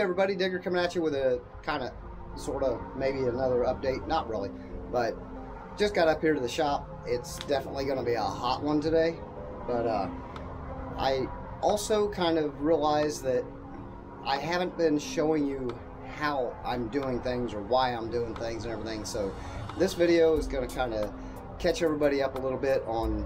everybody, Digger coming at you with a kind of, sort of, maybe another update. Not really, but just got up here to the shop. It's definitely going to be a hot one today, but uh, I also kind of realized that I haven't been showing you how I'm doing things or why I'm doing things and everything. So this video is going to kind of catch everybody up a little bit on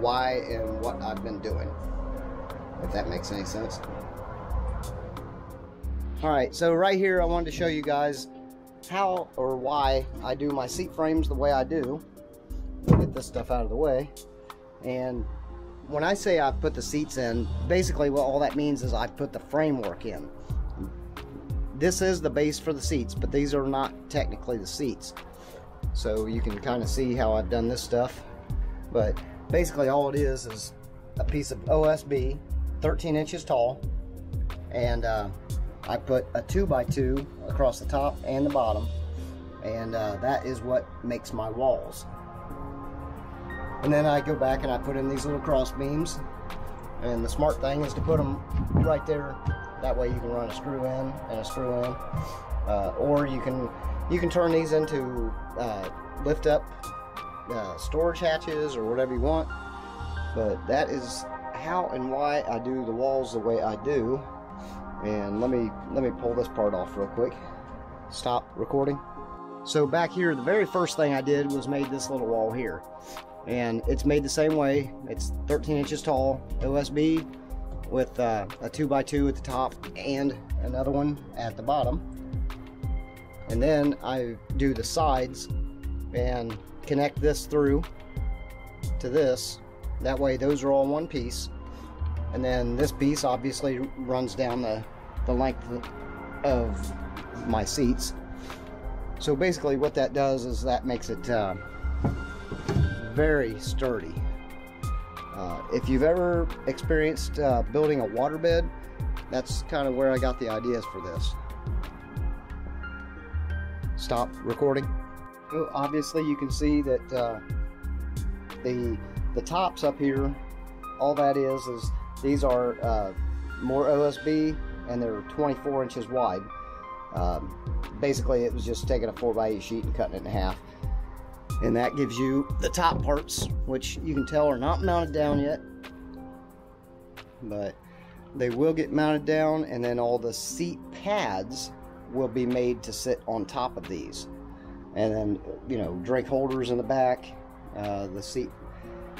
why and what I've been doing, if that makes any sense. Alright, so right here I wanted to show you guys how or why I do my seat frames the way I do. Get this stuff out of the way. And when I say I put the seats in, basically what all that means is I put the framework in. This is the base for the seats, but these are not technically the seats. So you can kind of see how I've done this stuff. But basically all it is is a piece of OSB, 13 inches tall, and uh, I put a 2x2 across the top and the bottom and uh, that is what makes my walls. And then I go back and I put in these little cross beams and the smart thing is to put them right there. That way you can run a screw in and a screw in. Uh, or you can you can turn these into uh, lift up uh, storage hatches or whatever you want. But that is how and why I do the walls the way I do and let me let me pull this part off real quick. Stop recording. So back here the very first thing I did was made this little wall here. And it's made the same way. It's 13 inches tall OSB with uh, a 2x2 at the top and another one at the bottom. And then I do the sides and connect this through to this. That way those are all one piece and then this piece obviously runs down the the length of my seats. So basically what that does is that makes it uh, very sturdy. Uh, if you've ever experienced uh, building a waterbed, that's kind of where I got the ideas for this. Stop recording. Obviously you can see that uh, the the tops up here, all that is is these are uh, more OSB and they're 24 inches wide. Um, basically, it was just taking a 4x8 sheet and cutting it in half. And that gives you the top parts, which you can tell are not mounted down yet. But they will get mounted down, and then all the seat pads will be made to sit on top of these. And then, you know, drink holders in the back, uh, the seat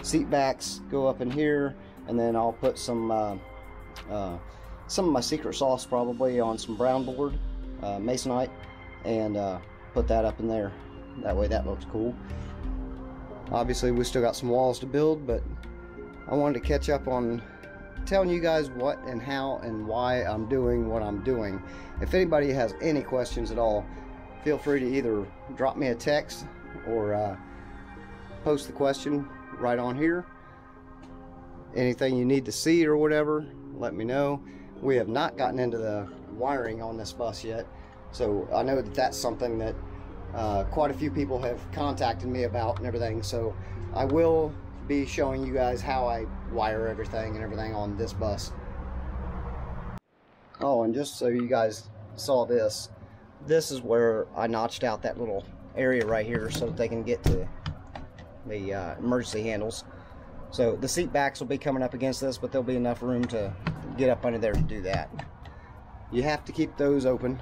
seat backs go up in here, and then I'll put some uh, uh, some of my secret sauce probably on some brown board, uh, masonite, and uh, put that up in there. That way that looks cool. Obviously we still got some walls to build, but I wanted to catch up on telling you guys what and how and why I'm doing what I'm doing. If anybody has any questions at all, feel free to either drop me a text or uh, post the question right on here. Anything you need to see or whatever, let me know. We have not gotten into the wiring on this bus yet, so I know that that's something that uh, quite a few people have contacted me about and everything, so I will be showing you guys how I wire everything and everything on this bus. Oh, and just so you guys saw this, this is where I notched out that little area right here so that they can get to the uh, emergency handles. So the seat backs will be coming up against this, but there'll be enough room to get up under there to do that. You have to keep those open.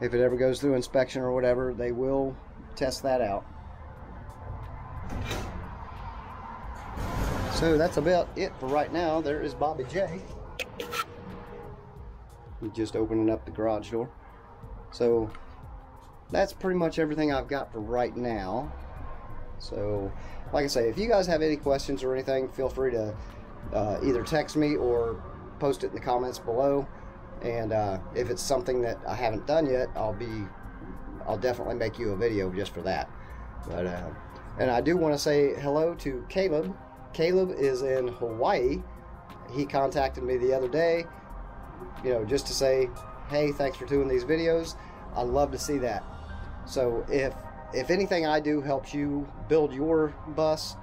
If it ever goes through inspection or whatever, they will test that out. So that's about it for right now. There is Bobby J. We Just opening up the garage door. So that's pretty much everything I've got for right now. So, like I say, if you guys have any questions or anything, feel free to uh, either text me or post it in the comments below. And uh, if it's something that I haven't done yet, I'll be, I'll definitely make you a video just for that. But, uh, and I do want to say hello to Caleb. Caleb is in Hawaii. He contacted me the other day, you know, just to say, hey, thanks for doing these videos. I love to see that. So if if anything I do helps you build your bus,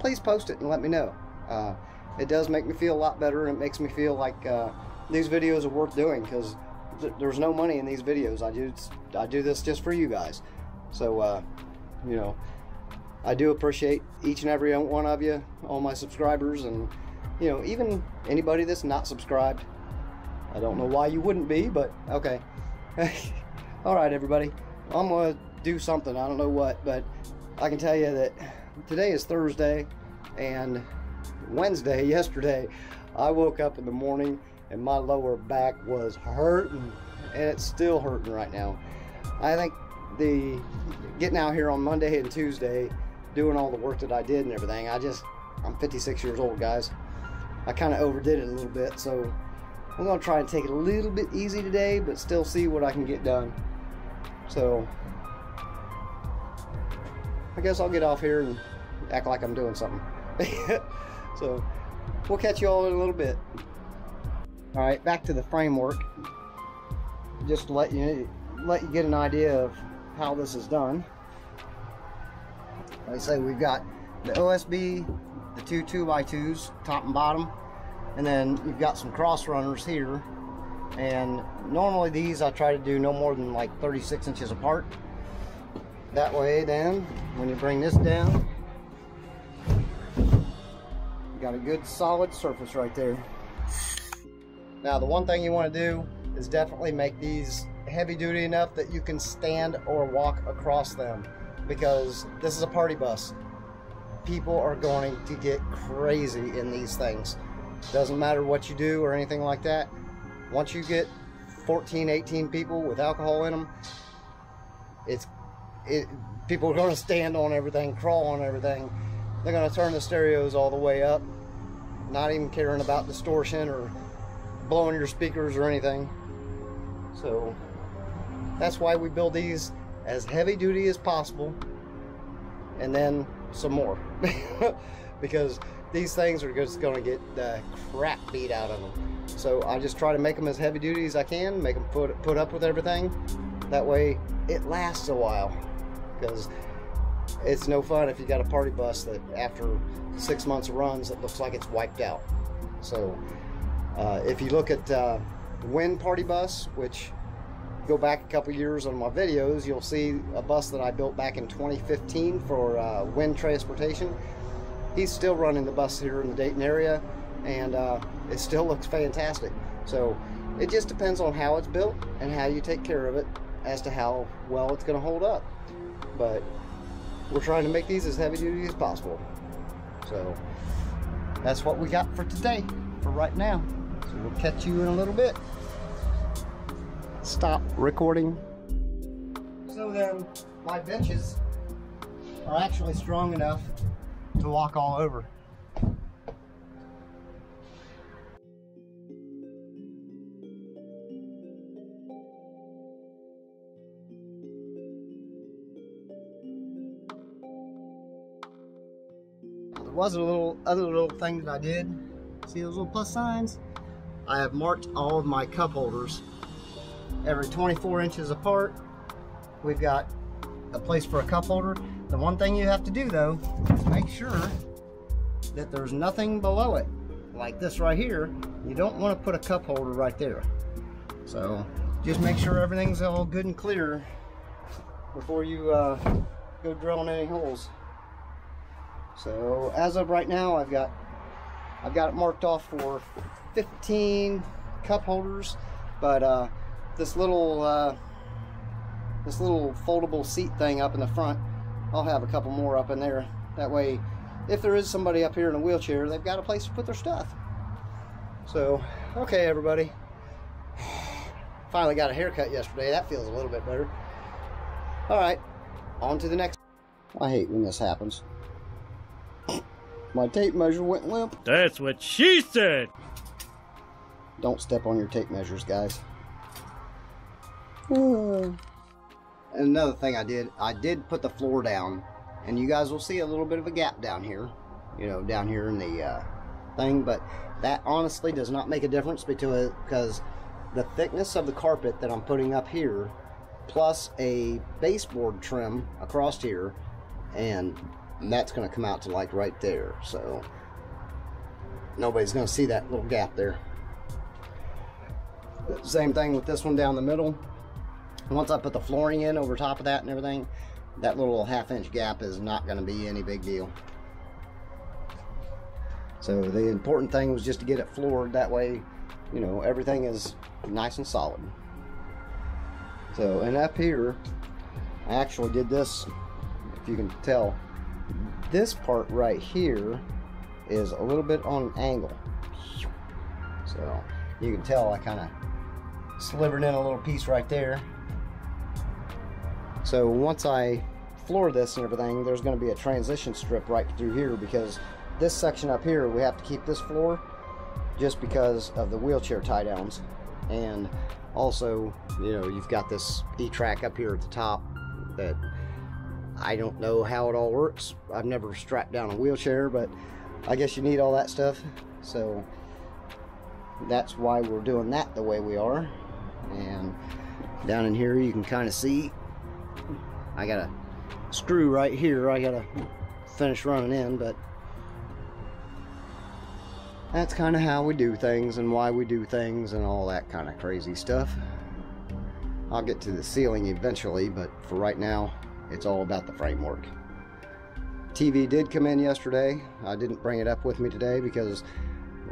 please post it and let me know. Uh, it does make me feel a lot better and it makes me feel like uh, these videos are worth doing because th there's no money in these videos. I do I do this just for you guys. So uh, you know, I do appreciate each and every one of you, all my subscribers, and you know, even anybody that's not subscribed. I don't know why you wouldn't be, but okay. all right, everybody. I'm gonna do something. I don't know what, but I can tell you that today is Thursday, and Wednesday, yesterday, I woke up in the morning and my lower back was hurting, and it's still hurting right now. I think the getting out here on Monday and Tuesday, doing all the work that I did and everything, I just, I'm 56 years old, guys. I kind of overdid it a little bit, so I'm going to try and take it a little bit easy today, but still see what I can get done. So, I guess I'll get off here and act like I'm doing something. so, we'll catch you all in a little bit. All right, back to the framework. Just to let you let you get an idea of how this is done. Like I say, we've got the OSB, the two 2x2s, top and bottom, and then you've got some cross runners here. And normally these I try to do no more than like 36 inches apart. That way then, when you bring this down, you got a good solid surface right there. Now the one thing you want to do is definitely make these heavy duty enough that you can stand or walk across them because this is a party bus. People are going to get crazy in these things. Doesn't matter what you do or anything like that. Once you get 14, 18 people with alcohol in them, it's it, people are going to stand on everything, crawl on everything. They're going to turn the stereos all the way up, not even caring about distortion or blowing your speakers or anything. So that's why we build these as heavy duty as possible and then some more because these things are just going to get the crap beat out of them so I just try to make them as heavy duty as I can make them put, put up with everything that way it lasts a while because it's no fun if you got a party bus that after six months of runs it looks like it's wiped out so uh, if you look at uh, Wind Party Bus which go back a couple years on my videos, you'll see a bus that I built back in 2015 for uh, wind transportation. He's still running the bus here in the Dayton area, and uh, it still looks fantastic. So it just depends on how it's built and how you take care of it as to how well it's going to hold up. But we're trying to make these as heavy duty as possible. So that's what we got for today, for right now. So we'll catch you in a little bit stop recording. So then my benches are actually strong enough to walk all over. Was a little other little thing that I did. See those little plus signs? I have marked all of my cup holders every 24 inches apart. We've got a place for a cup holder. The one thing you have to do though is make sure that there's nothing below it. Like this right here, you don't want to put a cup holder right there. So just make sure everything's all good and clear before you uh, go drilling any holes. So as of right now, I've got I've got it marked off for 15 cup holders, but uh, this little uh, this little foldable seat thing up in the front I'll have a couple more up in there. That way if there is somebody up here in a wheelchair they've got a place to put their stuff. So okay everybody. Finally got a haircut yesterday. That feels a little bit better. All right on to the next. I hate when this happens my tape measure went limp. That's what she said. Don't step on your tape measures guys. And another thing I did, I did put the floor down, and you guys will see a little bit of a gap down here, you know, down here in the uh, thing, but that honestly does not make a difference because the thickness of the carpet that I'm putting up here, plus a baseboard trim across here, and that's going to come out to like right there, so nobody's going to see that little gap there. Same thing with this one down the middle. Once I put the flooring in over top of that and everything, that little half inch gap is not going to be any big deal. So the important thing was just to get it floored. That way, you know, everything is nice and solid. So, and up here, I actually did this, if you can tell, this part right here is a little bit on an angle. So you can tell I kind of slivered in a little piece right there. So once I floor this and everything, there's going to be a transition strip right through here because this section up here, we have to keep this floor just because of the wheelchair tie downs. And also, you know, you've got this E-track up here at the top that I don't know how it all works. I've never strapped down a wheelchair, but I guess you need all that stuff. So that's why we're doing that the way we are. And down in here, you can kind of see I got a screw right here I gotta finish running in, but that's kind of how we do things and why we do things and all that kind of crazy stuff. I'll get to the ceiling eventually, but for right now, it's all about the framework. TV did come in yesterday. I didn't bring it up with me today because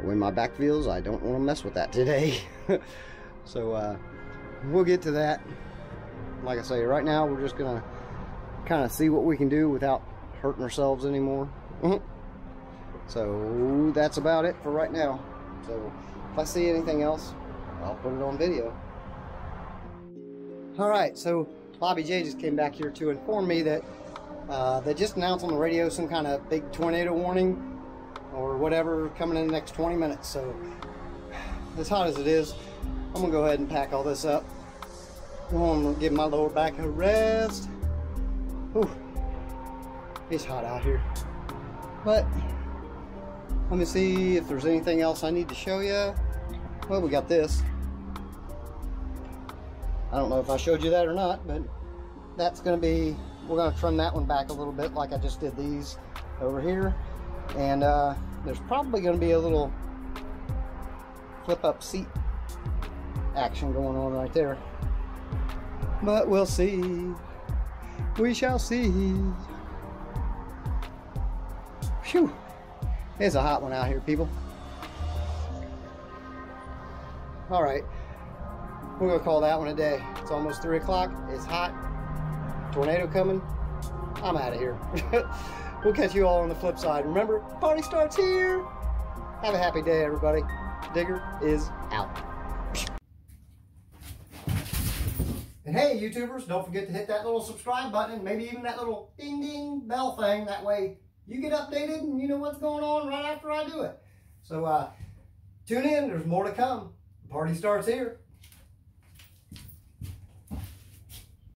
when my back feels, I don't want to mess with that today. so uh, we'll get to that. Like I say, right now we're just gonna kind of see what we can do without hurting ourselves anymore. so that's about it for right now. So if I see anything else, I'll put it on video. All right, so Bobby J just came back here to inform me that uh, they just announced on the radio some kind of big tornado warning or whatever coming in the next 20 minutes. So as hot as it is, I'm gonna go ahead and pack all this up. I'm gonna give my lower back a rest. Whew. It's hot out here. But let me see if there's anything else I need to show you. Well, we got this. I don't know if I showed you that or not, but that's going to be, we're going to trim that one back a little bit like I just did these over here. And uh, there's probably going to be a little flip up seat action going on right there. But we'll see. We shall see. Phew. It's a hot one out here, people. All right. We're to call that one a day. It's almost 3 o'clock. It's hot. Tornado coming. I'm out of here. we'll catch you all on the flip side. Remember, party starts here. Have a happy day, everybody. Digger is out. And hey, YouTubers, don't forget to hit that little subscribe button maybe even that little ding ding bell thing. That way you get updated and you know what's going on right after I do it. So uh, tune in. There's more to come. The party starts here.